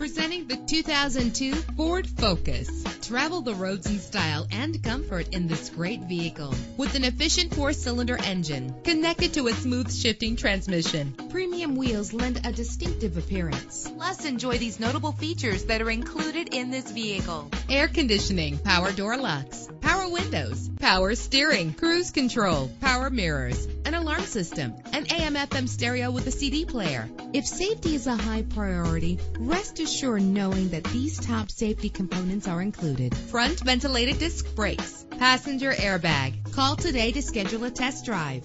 Introducing the 2002 Ford Focus. Travel the roads in style and comfort in this great vehicle with an efficient four-cylinder engine connected to a smooth shifting transmission. Premium wheels lend a distinctive appearance. Plus, enjoy these notable features that are included in this vehicle. Air conditioning, power door locks, power windows, power steering, cruise control, power mirrors, system, an AM FM stereo with a CD player. If safety is a high priority, rest assured knowing that these top safety components are included. Front ventilated disc brakes, passenger airbag. Call today to schedule a test drive.